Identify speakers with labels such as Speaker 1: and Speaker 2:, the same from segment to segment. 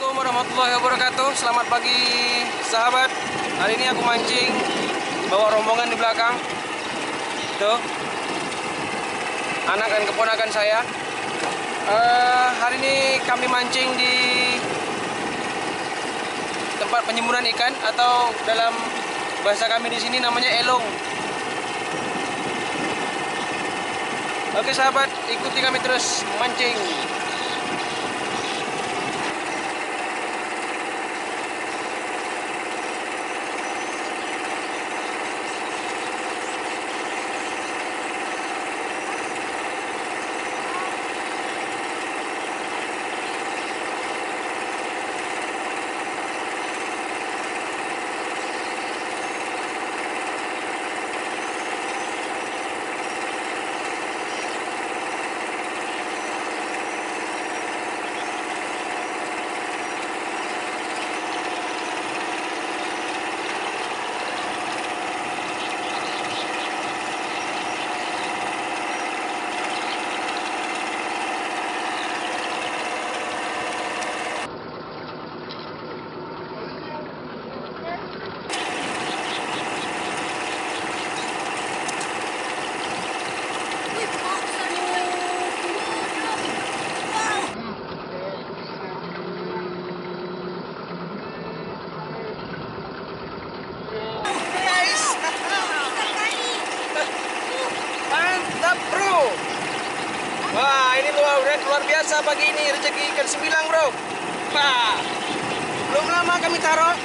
Speaker 1: Assalamualaikum warahmatullahi wabarakatuh. Selamat pagi sahabat. Hari ini aku mancing Bawa rombongan di belakang. Tuh. Anak dan keponakan saya. Eh, Hari ini kami mancing di Tempat penyemuran ikan Atau dalam bahasa kami di sini namanya elong. Oke sahabat, ikuti kami terus mancing. Guys, mantap bro. Wah ini luar, biasa pagi ini rezeki ikan sembilang bro. Wah, belum lama kami taruh.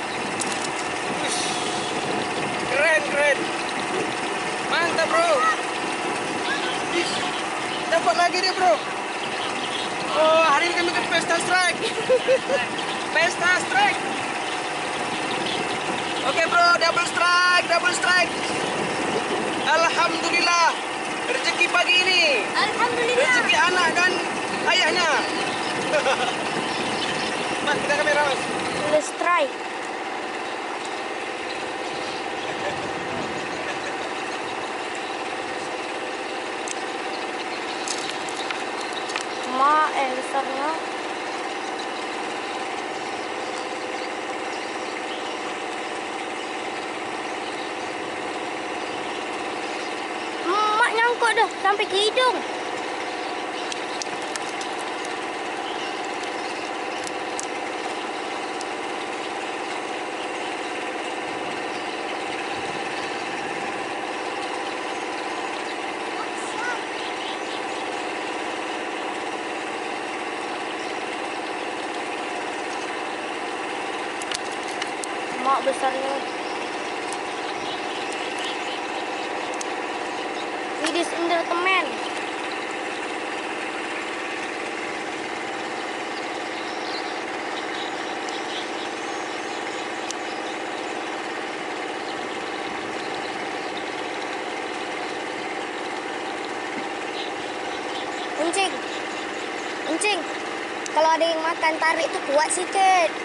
Speaker 1: Keren keren. Mantap bro. Dapat lagi deh bro. Oh hari ini kami ke pesta strike. pesta strike. Oke bro, double strike, double strike. Alhamdulillah, rezeki pagi ini,
Speaker 2: Alhamdulillah.
Speaker 1: rezeki anak dan ayahnya. mas, kita kamera mas.
Speaker 2: Let's try. Mak nyangkut dah sampai ke hidung. Mak besarnya. Entertainment. Encing. Encing. Kalau ada yang makan tarik itu kuat sikit.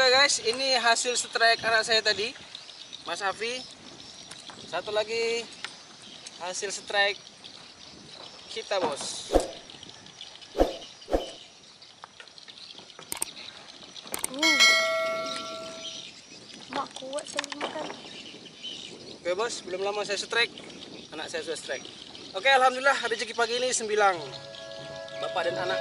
Speaker 1: Oke guys, ini hasil strike anak saya tadi, Mas Afi. Satu lagi hasil strike kita bos.
Speaker 2: Hmm. Mak kuat saya makan.
Speaker 1: Oke bos, belum lama saya strike, anak saya sudah strike. Oke, alhamdulillah rezeki pagi ini sembilang, bapak dan anak.